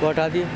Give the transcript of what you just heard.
तो हटा दिए।